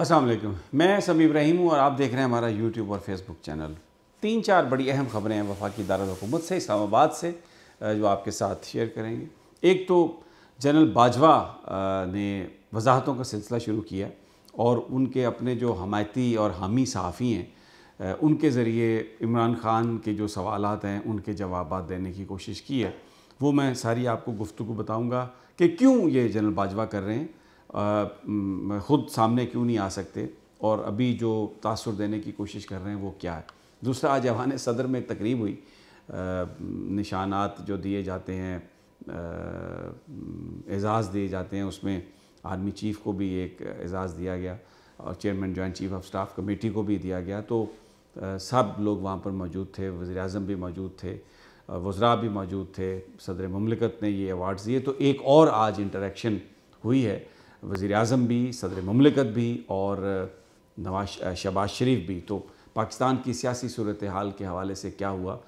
अस्सलाम वालेकुम। मैं समी इब्राहिम हूँ और आप देख रहे हैं हमारा यूट्यूब और फेसबुक चैनल तीन चार बड़ी अहम खबरें हैं वफाकी दारकूमत से, इस्लामाबाद से जो आपके साथ शेयर करेंगे। एक तो जनरल बाजवा ने वजाहतों का सिलसिला शुरू किया और उनके अपने जो हमायती और हामी सहाफ़ी हैं उनके ज़रिए इमरान ख़ान के जो सवाल हैं, उनके जवाब देने की कोशिश की है। वो मैं सारी आपको गुफ्तु बताऊँगा कि क्यों ये जनरल बाजवा कर रहे हैं। ख़ुद सामने क्यों नहीं आ सकते? और अभी जो तासर देने की कोशिश कर रहे हैं, वो क्या है? दूसरा, आज जवान सदर में तकरीब हुई। निशानात जो दिए जाते हैं एज़ाज़ दिए जाते हैं, उसमें आर्मी चीफ़ को भी एक एज़ाज़ दिया गया और chairman, joint chief of staff committee को भी दिया गया। तो सब लोग वहाँ पर मौजूद थे वज़ी अजम भी मौजूद थे वज़रा भी मौजूद थे सदर ममलिकत ने ये अवार्ड्स दिए। तो एक और आज इंटरेक्शन हुई है वज़ी अजम भी, सदर ममलिकत भी और नवाज़ शहबाज शरीफ भी। तो पाकिस्तान की सियासी सूरत हाल के हवाले से क्या हुआ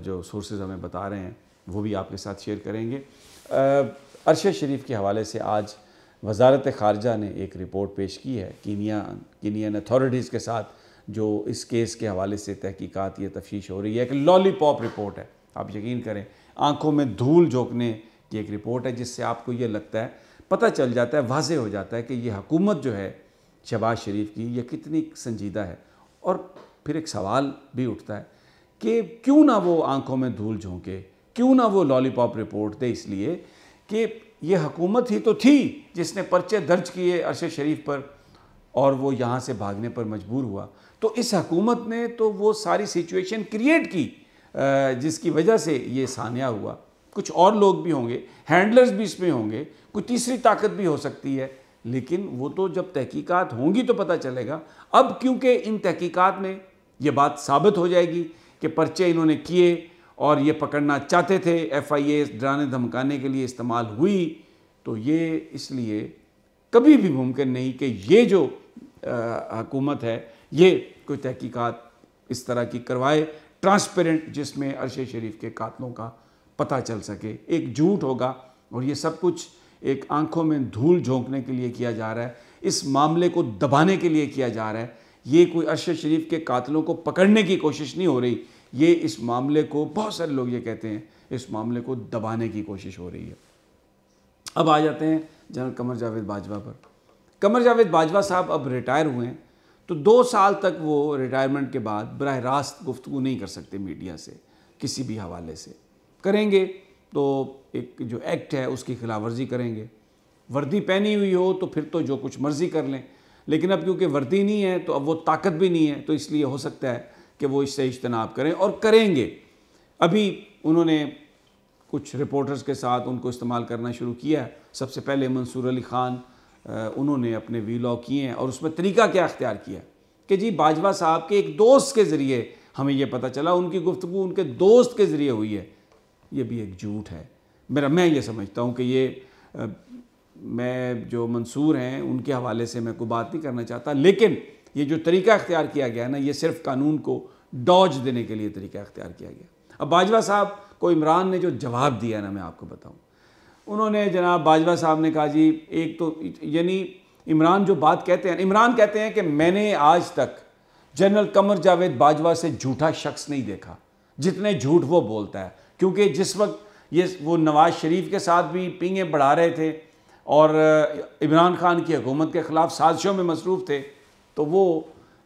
जो सोर्सेज हमें बता रहे हैं, वो भी आपके साथ शेयर करेंगे। अरशद शरीफ के हवाले से आज वजारत ख़ारजा ने एक रिपोर्ट पेश की है, कीनिया, कीनियन अथॉरिटीज़ के साथ, जो इस केस के हवाले से तहकीकात ये तफ्तीश हो रही है। एक लॉलीपॉप रिपोर्ट है, आप यकीन करें, आँखों में धूल झोंकने की एक रिपोर्ट है, जिससे आपको ये लगता है पता चल जाता है वाज हो जाता है कि ये हकूमत जो है शहबाज शरीफ की, ये कितनी संजीदा है। और फिर एक सवाल भी उठता है कि क्यों ना वो आँखों में धूल झोंके, क्यों ना वो लॉलीपॉप रिपोर्ट दे इसलिए कि ये हकूमत ही तो थी जिसने पर्चे दर्ज किए अरशद शरीफ पर और वो यहाँ से भागने पर मजबूर हुआ। तो इस हकूमत ने तो वो सारी सिचुएशन क्रिएट की जिसकी वजह से ये सानिया हुआ। कुछ और लोग भी होंगे हैंडलर्स भी इसमें होंगे, कोई तीसरी ताकत भी हो सकती है। लेकिन वो तो जब तहकीकात होंगी तो पता चलेगा। अब क्योंकि इन तहकीकात में ये बात साबित हो जाएगी कि पर्चे इन्होंने किए और ये पकड़ना चाहते थे एफ़ आई ए डराने धमकाने के लिए इस्तेमाल हुई तो ये इसलिए कभी भी मुमकिन नहीं कि ये जो हकूमत है, ये कोई तहकीकात इस तरह की करवाए ट्रांसपेरेंट जिसमें अरशद शरीफ के कातलों का पता चल सके। एक झूठ होगा और ये सब कुछ एक आँखों में धूल झोंकने के लिए किया जा रहा है। इस मामले को दबाने के लिए किया जा रहा है। ये कोई अरशद शरीफ के कातलों को पकड़ने की कोशिश नहीं हो रही। ये इस मामले को, बहुत सारे लोग ये कहते हैं, इस मामले को दबाने की कोशिश हो रही है। अब आ जाते हैं जनरल कमर जावेद बाजवा पर। कमर जावेद बाजवा साहब अब रिटायर हुए हैं तो दो साल तक वो रिटायरमेंट के बाद बरह रास्त गुफ्तु नहीं कर सकते मीडिया से, किसी भी हवाले से। करेंगे तो एक जो एक्ट है उसकी खिलाफ वर्जी करेंगे। वर्दी पहनी हुई हो तो फिर तो जो कुछ मर्ज़ी कर लें। लेकिन अब क्योंकि वर्दी नहीं है तो अब वो ताकत भी नहीं है तो इसलिए हो सकता है कि वो इससे इज्तनाब करें और करेंगे। अभी उन्होंने कुछ रिपोर्टर्स के साथ उनको इस्तेमाल करना शुरू किया है। सबसे पहले मंसूर अली ख़ान उन्होंने अपने वी वीलॉग किए हैं और उसमें तरीका क्या अख्तियार किया कि जी बाजवा साहब के एक दोस्त के ज़रिए हमें यह पता चला, उनकी गुफ्तु उनके दोस्त के ज़रिए हुई है। ये भी एक झूठ है। मेरा मैं ये समझता हूँ कि ये आ, मैं जो मंसूर हैं उनके हवाले से मैं कोई बात नहीं करना चाहता लेकिन ये जो तरीका अख्तियार किया गया ना ये सिर्फ़ कानून को डॉज देने के लिए तरीका अख्तियार किया गया। अब बाजवा साहब को इमरान ने जो जवाब दिया ना मैं आपको बताऊँ। उन्होंने जनाब बाजवा साहब ने कहा जी एक तो यानी इमरान जो बात कहते हैं इमरान कहते हैं कि मैंने आज तक जनरल कमर जावेद बाजवा से झूठा शख्स नहीं देखा। जितने झूठ वो बोलता है क्योंकि जिस वक्त ये वो नवाज़ शरीफ के साथ भी पिंगे बढ़ा रहे थे और इमरान खान की हुकूमत के ख़िलाफ़ साजिशों में मसरूफ़ थे तो वो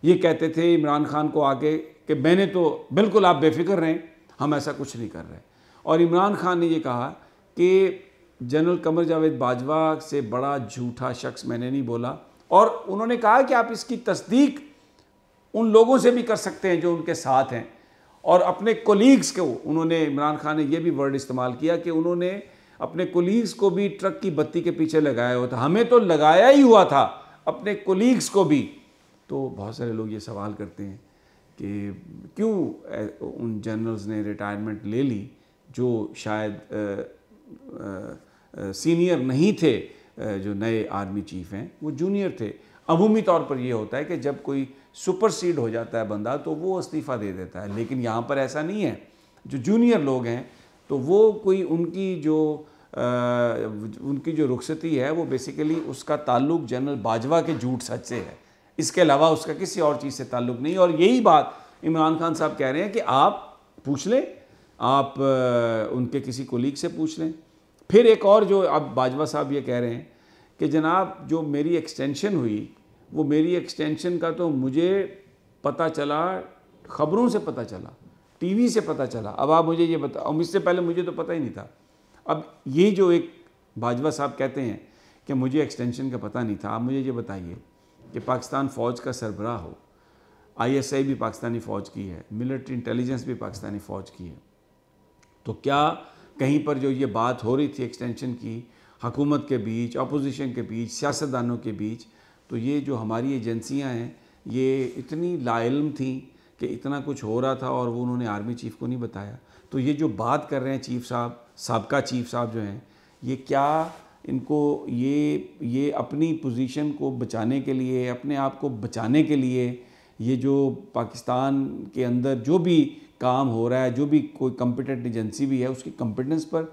ये कहते थे इमरान खान को आगे कि मैंने तो बिल्कुल आप बेफिक्र रहें, हम ऐसा कुछ नहीं कर रहे। और इमरान खान ने ये कहा कि जनरल कमर जावेद बाजवा से बड़ा झूठा शख्स मैंने नहीं बोला और उन्होंने कहा कि आप इसकी तस्दीक उन लोगों से भी कर सकते हैं जो उनके साथ हैं। और अपने कोलीग्स को उन्होंने इमरान खान ने यह भी वर्ड इस्तेमाल किया कि उन्होंने अपने कोलीग्स को भी ट्रक की बत्ती के पीछे लगाया हुआ था। हमें तो लगाया ही हुआ था अपने कोलीग्स को भी। तो बहुत सारे लोग ये सवाल करते हैं कि क्यों उन जनरल्स ने रिटायरमेंट ले ली जो शायद आ, आ, सीनियर नहीं थे जो नए आर्मी चीफ हैं वो जूनियर थे। अमूमी तौर पर यह होता है कि जब कोई सुपरसीड हो जाता है बंदा तो वो इस्तीफ़ा दे देता है। लेकिन यहाँ पर ऐसा नहीं है। जो जूनियर लोग हैं तो वो कोई उनकी जो आ, उनकी जो रुखसती है वो बेसिकली उसका ताल्लुक जनरल बाजवा के झूठ सच से है। इसके अलावा उसका किसी और चीज़ से ताल्लुक नहीं। और यही बात इमरान खान साहब कह रहे हैं कि आप पूछ लें आप उनके किसी कोलीग से पूछ लें। फिर एक और जो अब बाजवा साहब ये कह रहे हैं कि जनाब जो मेरी एक्सटेंशन हुई वो मेरी एक्सटेंशन का तो मुझे पता चला, ख़बरों से पता चला टीवी से पता चला। अब आप मुझे ये बता और मुझसे पहले मुझे तो पता ही नहीं था। अब ये जो एक बाजवा साहब कहते हैं कि मुझे एक्सटेंशन का पता नहीं था, आप मुझे ये बताइए कि पाकिस्तान फ़ौज का सरबराह हो। आईएसआई भी पाकिस्तानी फ़ौज की है मिलिट्री इंटेलिजेंस भी पाकिस्तानी फ़ौज की है। तो क्या कहीं पर जो ये बात हो रही थी एक्सटेंशन की, हकूमत के बीच अपोजिशन के बीच, सियासतदानों के बीच तो ये जो हमारी एजेंसियाँ हैं, ये इतनी लाइलम थी कि इतना कुछ हो रहा था और वो उन्होंने आर्मी चीफ़ को नहीं बताया। तो ये जो बात कर रहे हैं चीफ साहब, सबका चीफ साहब जो हैं, ये क्या इनको ये ये अपनी पोजीशन को बचाने के लिए, अपने आप को बचाने के लिए ये जो पाकिस्तान के अंदर जो भी काम हो रहा है, जो भी कोई कम्पिटेंट एजेंसी भी है, उसकी कम्पिटेंस पर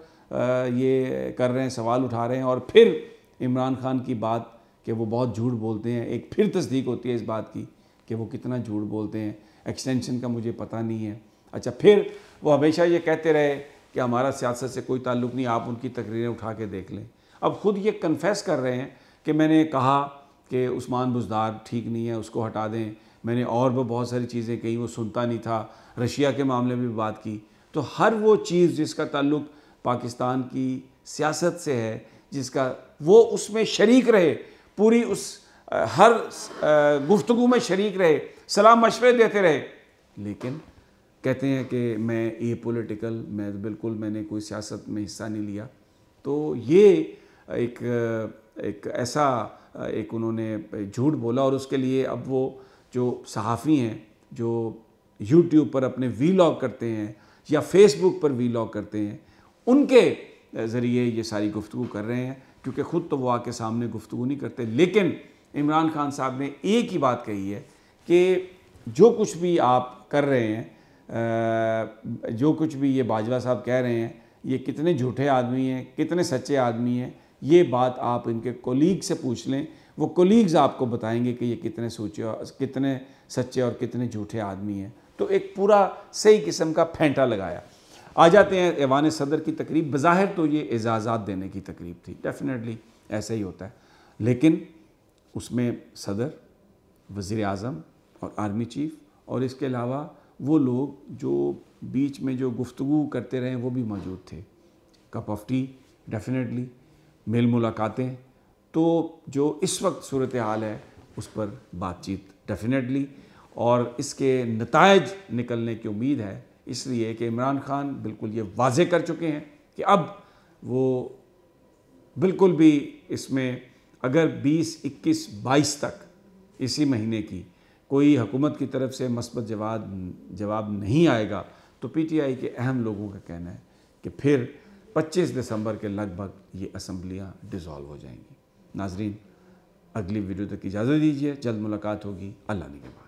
ये कर रहे हैं, सवाल उठा रहे हैं और फिर इमरान खान की बात कि वो बहुत झूठ बोलते हैं। एक फिर तस्दीक होती है इस बात की कि वो कितना झूठ बोलते हैं। एक्सटेंशन का मुझे पता नहीं है। अच्छा फिर वो हमेशा ये कहते रहे कि हमारा सियासत से कोई ताल्लुक़ नहीं, आप उनकी तकरीरें उठा के देख लें। अब ख़ुद ये कन्फेस कर रहे हैं कि मैंने कहा कि उस्मान बुजदार ठीक नहीं है, उसको हटा दें। मैंने और भी बहुत सारी चीज़ें कही, वो सुनता नहीं था। रशिया के मामले में भी बात की। तो हर वो चीज़ जिसका ताल्लुक़ पाकिस्तान की सियासत से है, जिसका वो उसमें शरीक रहे पूरी उस हर गुफ्तु में शरीक रहे, सलाम मशवरे देते रहे। लेकिन कहते हैं कि मैं ए पोलिटिकल मैं बिल्कुल मैंने कोई सियासत में हिस्सा नहीं लिया। तो ये एक एक ऐसा, एक उन्होंने झूठ बोला और उसके लिए अब वो जो सहाफ़ी हैं, जो यूट्यूब पर अपने वी लॉग करते हैं या फेसबुक पर वी लॉग करते हैं, उनके ज़रिए ये सारी गुफ्तु कर रहे हैं। क्योंकि ख़ुद तो वो आके सामने गुफ्तु नहीं करते। लेकिन इमरान खान साहब ने एक ही बात कही है कि जो कुछ भी आप कर रहे हैं जो कुछ भी ये बाजवा साहब कह रहे हैं, ये कितने झूठे आदमी हैं, कितने सच्चे आदमी हैं, ये बात आप इनके कोलीग से पूछ लें। वो कोलीग्स आपको बताएँगे कि ये कितने सोचे और कितने सच्चे और कितने झूठे आदमी हैं। तो एक पूरा सही किस्म का फेंटा लगाया। आ जाते हैं ऐवान सदर की तकरीब, बज़ाहिर तो ये एजाज़ात देने की तकरीब थी। डेफिनेटली ऐसा ही होता है। लेकिन उसमें सदर वज़ी अजम और आर्मी चीफ़ और इसके अलावा वो लोग जो बीच में जो गुफ्तु करते रहे वो भी मौजूद थे। कप ऑफ़ टी डेफिनेटली मेल मुलाकातें। तो जो इस वक्त सूरत हाल है, उस पर बातचीत डेफिनेटली और इसके नतज निकलने की उम्मीद है इसलिए कि इमरान खान बिल्कुल ये वाजे कर चुके हैं कि अब वो बिल्कुल भी इसमें अगर 20, 21, 22 तक इसी महीने की कोई हुकूमत की तरफ़ से मस्बत जवाब जवाब नहीं आएगा तो पीटीआई के अहम लोगों का कहना है कि फिर 25 दिसंबर के लगभग ये असम्बलियाँ डिज़ोल्व हो जाएँगी। नाजरीन अगली वीडियो तक इजाज़त दीजिए जल्द मुलाकात होगी। अल्लाह ने के बाद